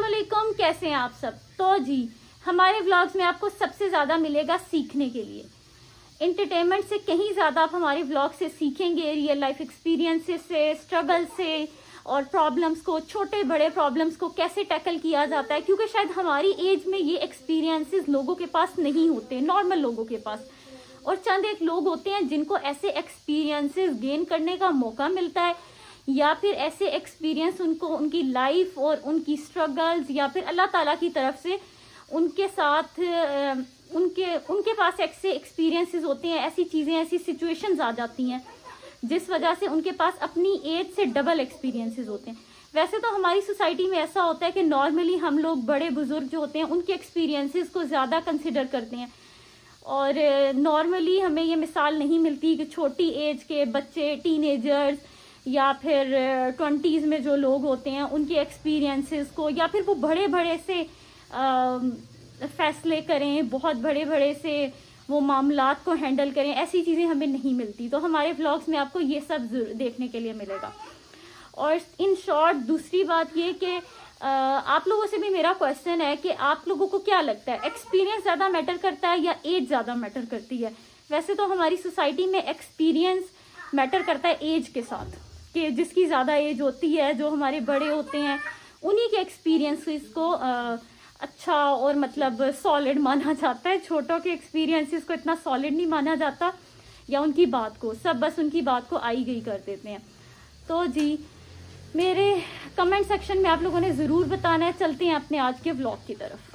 असलकुम कैसे हैं आप सब? तो जी, हमारे व्लॉग्स में आपको सबसे ज़्यादा मिलेगा सीखने के लिए। इंटरटेनमेंट से कहीं ज़्यादा आप हमारे व्लॉग से सीखेंगे रियल लाइफ एक्सपीरियंसेस से स्ट्रगल से, और प्रॉब्लम्स को, छोटे बड़े प्रॉब्लम्स को कैसे टैकल किया जाता है, क्योंकि शायद हमारी एज में ये एक्सपीरियंसेस लोगों के पास नहीं होते नॉर्मल लोगों के पास। और चंद एक लोग होते हैं जिनको ऐसे एक्सपीरियंसेस गेन करने का मौका मिलता है या फिर ऐसे एक्सपीरियंस उनको, उनकी लाइफ और उनकी स्ट्रगल्स या फिर अल्लाह ताला की तरफ़ से उनके साथ उनके उनके पास ऐसे एक्सपीरियंसेस होते हैं, ऐसी चीज़ें, ऐसी सिचुएशंस आ जाती हैं, जिस वजह से उनके पास अपनी एज से डबल एक्सपीरियंसेस होते हैं। वैसे तो हमारी सोसाइटी में ऐसा होता है कि नॉर्मली हम लोग बड़े बुज़ुर्ग जो होते हैं, उनके एक्सपीरियंसेस को ज़्यादा कंसिडर करते हैं। और नॉर्मली हमें ये मिसाल नहीं मिलती कि छोटी एज के बच्चे टीनेजर्स या फिर ट्वेंटीज़ में जो लोग होते हैं, उनके एक्सपीरियंसेस को, या फिर वो बड़े बड़े से फैसले करें, बहुत बड़े बड़े से वो मामला को हैंडल करें, ऐसी चीज़ें हमें नहीं मिलती। तो हमारे ब्लॉग्स में आपको ये सब देखने के लिए मिलेगा। और इन शॉर्ट दूसरी बात ये कि आप लोगों से भी मेरा क्वेश्चन है कि आप लोगों को क्या लगता है? एक्सपीरियंस ज़्यादा मैटर करता है या एज ज़्यादा मैटर करती है? वैसे तो हमारी सोसाइटी में एक्सपीरियंस मैटर करता है एज के साथ। कि जिसकी ज़्यादा एज होती है जो हमारे बड़े होते हैं उन्हीं के एक्सपीरियंसेस को आ, अच्छा और मतलब सॉलिड माना जाता है। छोटों के एक्सपीरियंसेस को इतना सॉलिड नहीं माना जाता या उनकी बात को सब बस उनकी बात को आई गई कर देते हैं। तो जी मेरे कमेंट सेक्शन में आप लोगों ने ज़रूर बताना है। चलते हैं अपने आज के व्लॉग की तरफ़।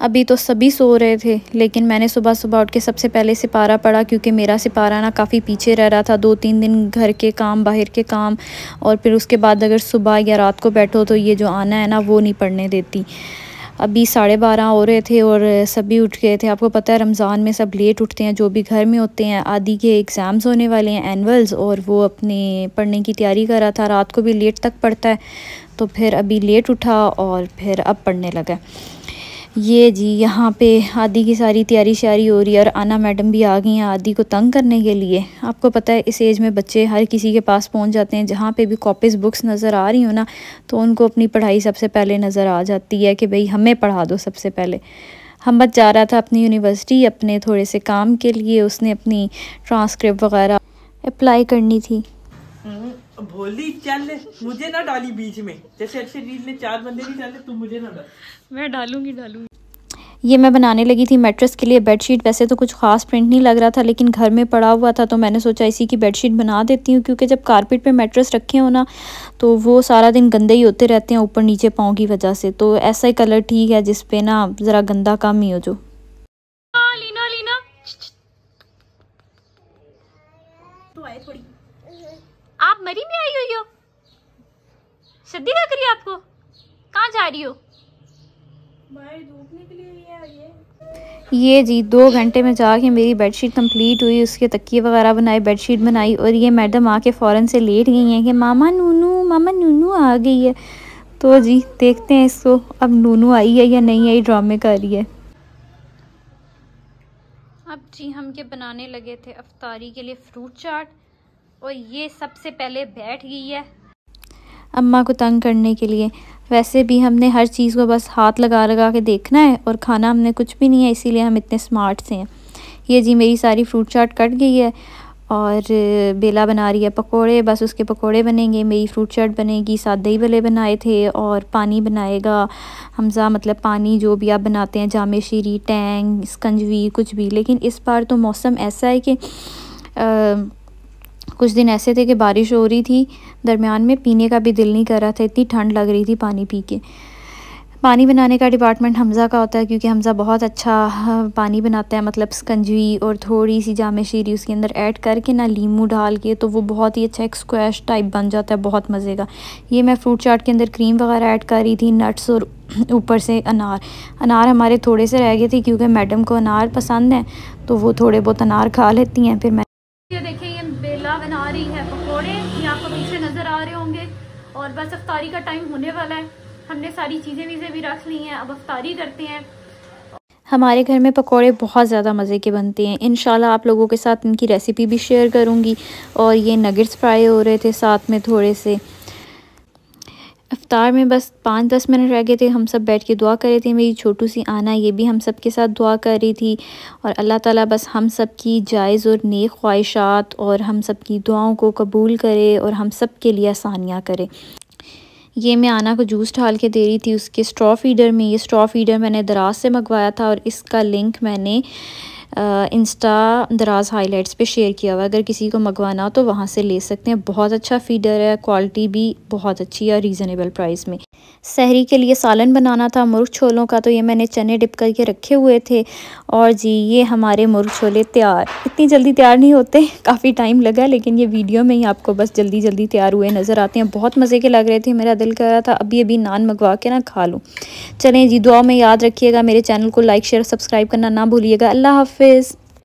अभी तो सभी सो रहे थे, लेकिन मैंने सुबह सुबह उठ के सबसे पहले सिपारा पढ़ा क्योंकि मेरा सिपारा ना काफ़ी पीछे रह रहा था दो तीन दिन घर के काम, बाहर के काम, और फिर उसके बाद अगर सुबह या रात को बैठो तो ये जो आना है ना, वो नहीं पढ़ने देती। अभी साढ़े बारह हो रहे थे और सभी उठ गए थे। आपको पता है रमज़ान में सब लेट उठते हैं, जो भी घर में होते हैं, आदि के एग्ज़ाम्स होने वाले हैं, एनअल्स, और वो अपने पढ़ने की तैयारी कर रहा था। रात को भी लेट तक पढ़ता है तो फिर अभी लेट उठा और फिर अब पढ़ने लगा ये जी यहाँ पे आदि की सारी तैयारी श्यारी हो रही है और आना मैडम भी आ गई हैं आदि को तंग करने के लिए। आपको पता है इस एज में बच्चे हर किसी के पास पहुँच जाते हैं। जहाँ पे भी कॉपीज़ बुक्स नज़र आ रही हो ना तो उनको अपनी पढ़ाई सबसे पहले नज़र आ जाती है कि भाई हमें पढ़ा दो सबसे पहले। हम बच जा रहा था अपनी यूनिवर्सिटी अपने थोड़े से काम के लिए उसने अपनी ट्रांसक्रिप्ट वगैरह अप्लाई करनी थी। हम्म, भोली चल मुझे ना डाली बीच में। जैसे अच्छे रील में चार बंदे नहीं डाले तुम मुझे ना डाल। मैं डालूँगी डालूँगी। ये मैं बनाने लगी थी मेट्रेस के लिए बेडशीट वैसे तो कुछ ख़ास प्रिंट नहीं लग रहा था लेकिन घर में पड़ा हुआ था तो मैंने सोचा इसी की बेडशीट बना देती हूँ क्योंकि जब कारपेट पे मेट्रेस रखे हो ना तो वो सारा दिन गंदे ही होते रहते हैं ऊपर नीचे पाँव की वजह से। तो ऐसा ही कलर ठीक है जिसपे ना ज़रा गंदा कम ही हो जो। लीना लीना। तो आए थोड़ी। आप मरी में आई हुई हो? सर्दी लग रही है आपको? कहाँ जा रही हो? ये जी दो घंटे में जाके मेरी बेडशीट कंप्लीट हुई उसके तकिए वगैरह बनाए बेडशीट बनाई और ये मैडम आके फ़ौरन से लेट गई हैं कि मामा नूनू मामा नूनू आ गई है। तो जी देखते हैं इसको अब नूनू आई है या नहीं आई ड्रामे कर रही है। अब जी हम के बनाने लगे थे? अफतारी के लिए फ्रूट चाट और ये सबसे पहले बैठ गई है। अम्मा को तंग करने के लिए। वैसे भी हमने हर चीज़ को बस हाथ लगा लगा के देखना है और खाना हमने कुछ भी नहीं है, इसीलिए हम इतने स्मार्ट से हैं। ये जी मेरी सारी फ्रूट चाट कट गई है और बेला बना रही है पकोड़े, बस उसके पकोड़े बनेंगे। मेरी फ्रूट चाट बनेगी, साथ दही भले बनाए थे और पानी बनाएगा। हमज़ा मतलब पानी जो भी आप बनाते हैं, जामे शीरी, टैंग, स्कंजवी, कुछ भी। लेकिन इस बार तो मौसम ऐसा है कि कुछ दिन ऐसे थे कि बारिश हो रही थी, दरमियान में पीने का भी दिल नहीं कर रहा था, इतनी ठंड लग रही थी पानी पी के। पानी बनाने का डिपार्टमेंट हमज़ा का होता है, क्योंकि हमज़ा बहुत अच्छा पानी बनाता है मतलब स्कंजवी और थोड़ी सी जाम शीरी उसके अंदर ऐड करके ना लीमू डाल के तो वो बहुत ही अच्छा एक स्क्वैश टाइप बन जाता है, बहुत मज़े का। ये मैं फ्रूट चाट के अंदर क्रीम वगैरह ऐड कर रही थी नट्स और ऊपर से अनार। अनार हमारे थोड़े से रह गए थे, क्योंकि मैडम को अनार पसंद है तो वो थोड़े बहुत अनार खा लेती हैं, फिर मैं और बस अफ्तारी का टाइम होने वाला है। हमने सारी चीज़ें वीज़ें भी रख ली हैं। अब अफ्तारी करते हैं। हमारे घर में पकोड़े बहुत ज़्यादा मज़े के बनते हैं। इन आप लोगों के साथ इनकी रेसिपी भी शेयर करूँगी। और ये नगेट्स फ्राई हो रहे थे साथ में थोड़े से। इफ्तार में बस पाँच दस मिनट रह गए थे। हम सब बैठ के दुआ कर रहे थे। मेरी छोटू सी आना, ये भी हम सब के साथ दुआ कर रही थी। और अल्लाह ताला बस हम सब की जायज़ और नेक ख्वाहिशात और हम सब की दुआओं को कबूल करे और हम सब के लिए आसानियाँ करे। ये मैं आना को जूस ढाल के दे रही थी। उसके स्ट्रॉ फीडर में ये स्ट्रॉ फीडर मैंने दराज से मंगवाया था और इसका लिंक मैंने इंस्टा दराज हाइलाइट्स पे शेयर किया हुआ है। अगर किसी को मंगवाना हो तो वहाँ से ले सकते हैं। बहुत अच्छा फीडर है। क्वालिटी भी बहुत अच्छी है रीज़नेबल प्राइस में। सहरी के लिए सालन बनाना था मुर्ग छोलों का तो ये मैंने चने डिप करके रखे हुए थे। और जी, ये हमारे मुर्ग छोले तैयार। इतनी जल्दी तैयार नहीं होते। काफ़ी टाइम लगा लेकिन ये वीडियो में ही आपको बस जल्दी जल्दी तैयार हुए नज़र आते हैं। बहुत मज़े के लग रहे थे। मेरा दिल कर रहा था, अभी अभी नान मंगवा के ना खा लूँ। चलें जी दुआ में याद रखिएगा। मेरे चैनल को लाइक शेयर सब्सक्राइब करना ना भूलिएगा। अल्लाह হাফেজ